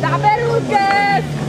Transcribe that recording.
Darbel Lucas